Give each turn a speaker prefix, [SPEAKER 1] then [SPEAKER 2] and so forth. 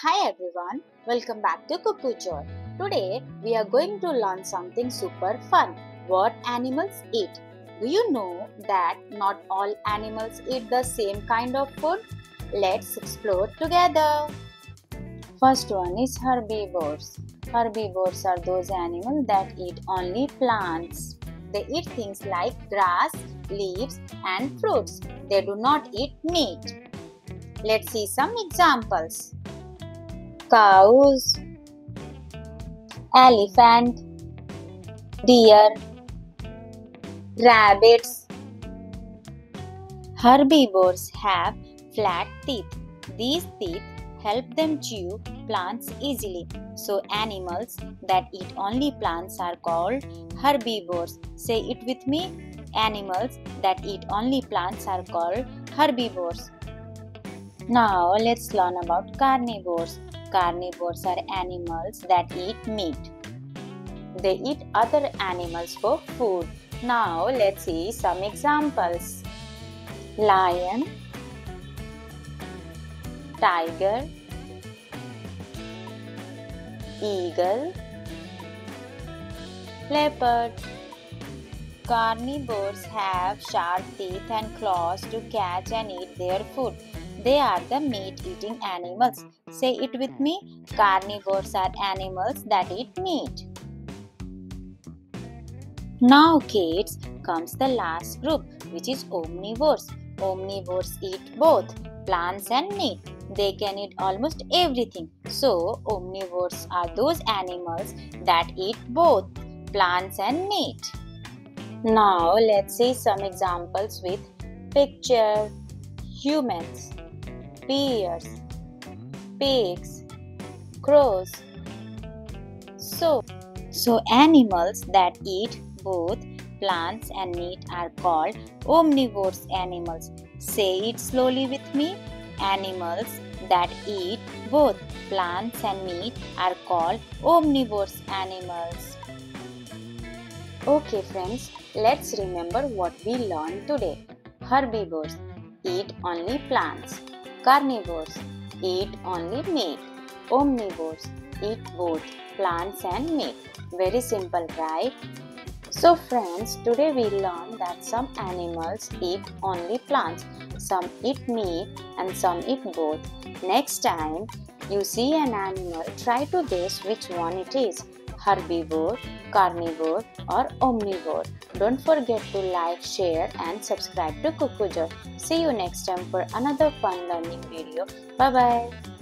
[SPEAKER 1] Hi everyone, welcome back to Cuckoo Joy. Today we are going to learn something super fun. What animals eat? Do you know that not all animals eat the same kind of food? Let's explore together. First one is herbivores. Herbivores are those animals that eat only plants. They eat things like grass, leaves, and fruits. They do not eat meat. Let's see some examples cows, elephant, deer, rabbits. Herbivores have flat teeth. These teeth help them chew plants easily. So, animals that eat only plants are called herbivores. Say it with me. Animals that eat only plants are called herbivores. Now, let's learn about carnivores. Carnivores are animals that eat meat. They eat other animals for food. Now let's see some examples. Lion, tiger, eagle, leopard. Carnivores have sharp teeth and claws to catch and eat their food. They are the meat eating animals. Say it with me carnivores are animals that eat meat. Now, kids, comes the last group, which is omnivores. Omnivores eat both plants and meat. They can eat almost everything. So, omnivores are those animals that eat both plants and meat. Now, let's see some examples with picture humans bears, pigs, crows. So, so animals that eat both plants and meat are called omnivorous animals. Say it slowly with me. Animals that eat both plants and meat are called omnivorous animals. Okay, friends, let's remember what we learned today. Herbivores eat only plants. Carnivores eat only meat. Omnivores eat both plants and meat. Very simple, right? So, friends, today we learned that some animals eat only plants, some eat meat, and some eat both. Next time you see an animal, try to guess which one it is herbivore, carnivore, or omnivore. Don't forget to like, share, and subscribe to Joy. See you next time for another fun learning video. Bye bye.